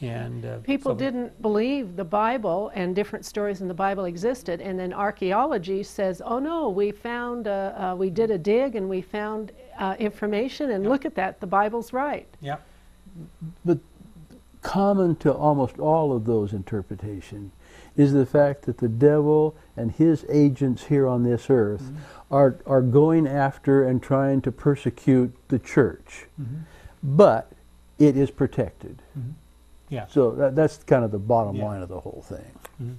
and uh, People so- didn't believe the Bible and different stories in the Bible existed, and then archaeology says, "Oh no, we found, uh, uh, we did a dig and we found uh, information, and look at that, the Bible's right." Yeah. But common to almost all of those interpretations is the fact that the devil and his agents here on this earth Mm-hmm. are, are going after and trying to persecute the church. Mm-hmm. But it is protected. Yeah. So that, that's kind of the bottom Yeah. line of the whole thing.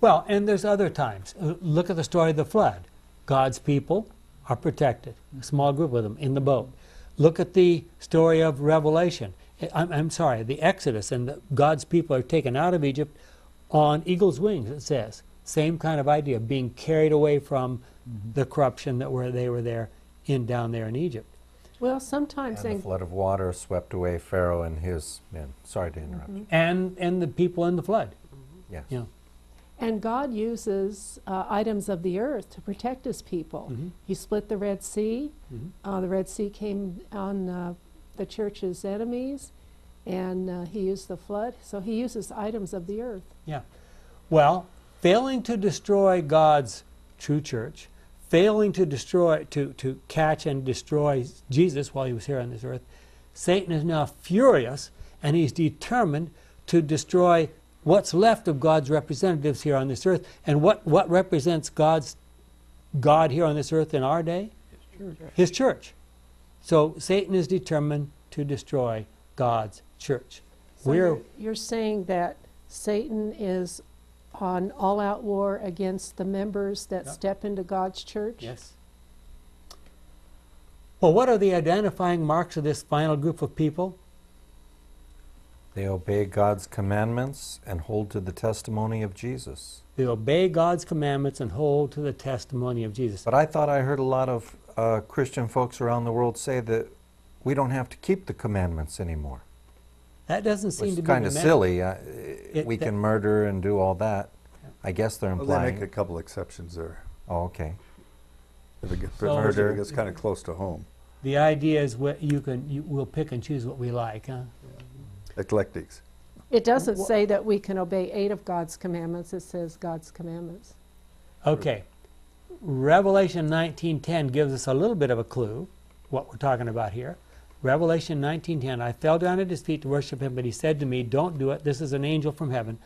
Well, and there's other times. Uh, Look at the story of the flood. God's people are protected, a small group of them in the boat. Look at the story of Revelation. I'm, I'm sorry, the Exodus, and the, God's people are taken out of Egypt on eagle's wings, it says. Same kind of idea, being carried away from the corruption that were they were there in down there in Egypt. Well, sometimes And the flood of water swept away Pharaoh and his men. Sorry to interrupt. Mm-hmm. you. And, and the people in the flood. Yes. You know. And God uses uh, items of the earth to protect his people. Mhm. He split the Red Sea. Mhm. Uh, the Red Sea came on uh, the church's enemies, and uh, he used the flood. So he uses items of the earth. Yeah. Well, failing to destroy God's true church, failing to destroy to, to catch and destroy Jesus while he was here on this earth, Satan is now furious and he's determined to destroy what's left of God's representatives here on this earth. And what, what represents God's God here on this earth in our day? His church. His church. So Satan is determined to destroy God's church. So We're you're, you're saying that Satan is on all-out war against the members that Yep. step into God's church. Yes. Well, what are the identifying marks of this final group of people? They obey God's commandments and hold to the testimony of Jesus. They obey God's commandments and hold to the testimony of Jesus. But I thought I heard a lot of uh, Christian folks around the world say that we don't have to keep the commandments anymore. That doesn't seem is to be kind the of silly. Uh, we that- can murder and do all that. I guess they're Well, they implying. make a couple exceptions there. oh, okay. If it gets, So- murder gets kind of close to home. The idea is what you can you, we'll pick and choose what we like, huh? Eclectics. It doesn't say that we can obey eight of God's commandments. It says God's commandments. Okay. Revelation 19:10 gives us a little bit of a clue what we're talking about here. Revelation 19:10 I fell down at his feet to worship him but he said to me don't do it. This is an angel from heaven.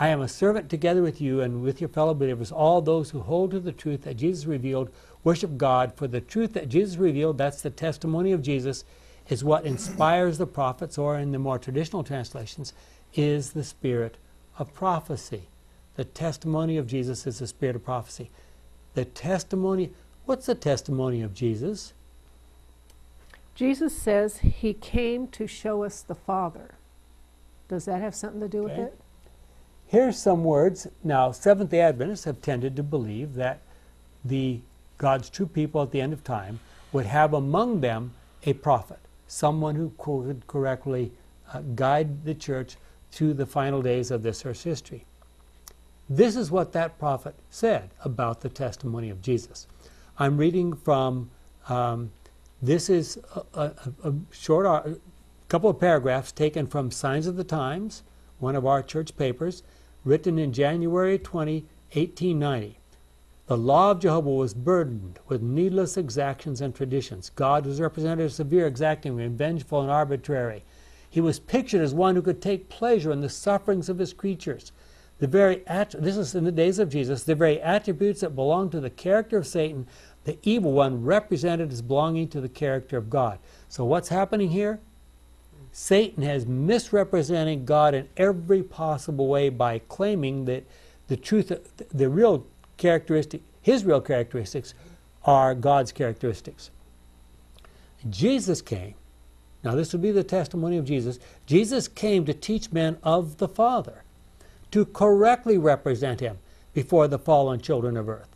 I am a servant together with you and with your fellow believers. All those who hold to the truth that Jesus revealed worship God for the truth that Jesus revealed that's the testimony of Jesus is what inspires the prophets or in the more traditional translations is the spirit of prophecy. The testimony of Jesus is the spirit of prophecy. The testimony what's the testimony of Jesus Jesus says he came to show us the Father. Does that have something to do with it? Here's some words. Now, Seventh day Adventists have tended to believe that the God's true people at the end of time would have among them a prophet, someone who could correctly uh, guide the church through the final days of this earth's history. This is what that prophet said about the testimony of Jesus. I'm reading from, um, this is a, a, a short, ar- couple of paragraphs taken from Signs of the Times, one of our church papers, written in January 20, 1890. The law of Jehovah was burdened with needless exactions and traditions. God was represented as severe, exacting, revengeful, and arbitrary. He was pictured as one who could take pleasure in the sufferings of his creatures. The very this is in the days of Jesus, the very attributes that belong to the character of Satan, the evil one represented as belonging to the character of God. So what's happening here? Satan has misrepresented God in every possible way by claiming that the truth, the real characteristic, his real characteristics, are God's characteristics. Jesus came. Now, this would be the testimony of Jesus. Jesus came to teach men of the Father, to correctly represent him before the fallen children of earth.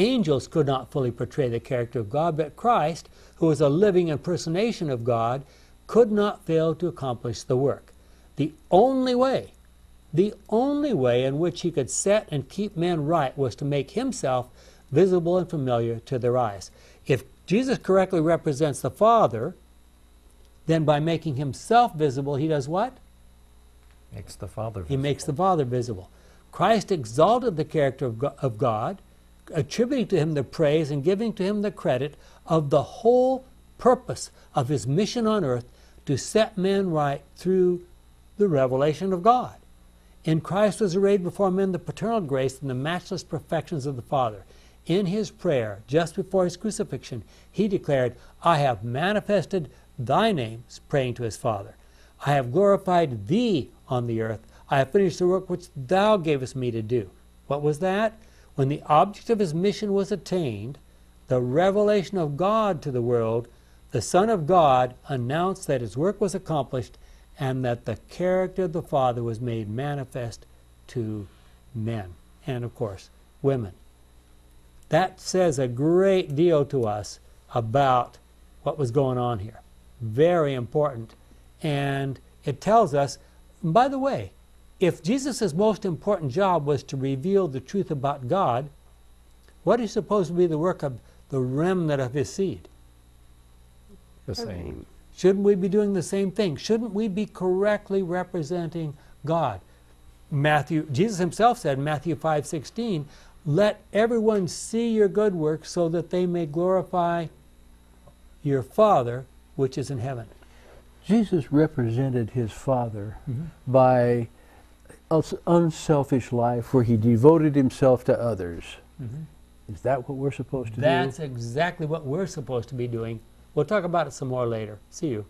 Angels could not fully portray the character of God, but Christ, who is a living impersonation of God, could not fail to accomplish the work. The only way, the only way in which he could set and keep men right was to make himself visible and familiar to their eyes. If Jesus correctly represents the Father, then by making himself visible, he does what? Makes the Father He makes the Father visible. Christ exalted the character of God, attributing to him the praise and giving to him the credit of the whole purpose of his mission on earth to set men right through the revelation of God. In Christ was arrayed before men the paternal grace and the matchless perfections of the Father. In his prayer, just before his crucifixion, he declared, I have manifested thy name, praying to his Father. I have glorified thee on the earth. I have finished the work which thou gavest me to do. What was that? When the object of his mission was attained, the revelation of God to the world, the Son of God announced that his work was accomplished and that the character of the Father was made manifest to men and, of course, women. That says a great deal to us about what was going on here. Very important. And it tells us, by the way, if Jesus' most important job was to reveal the truth about God, what is supposed to be the work of the remnant of his seed? The same. Shouldn't we be doing the same thing? Shouldn't we be correctly representing God? Matthew Jesus himself said in Matthew 5:16, "Let everyone see your good works so that they may glorify your Father which is in heaven." Jesus represented his Father mm-hmm. by an unselfish life where he devoted himself to others. Mm-hmm. Is that what we're supposed to That's do? That's exactly what we're supposed to be doing. We'll talk about it some more later. See you.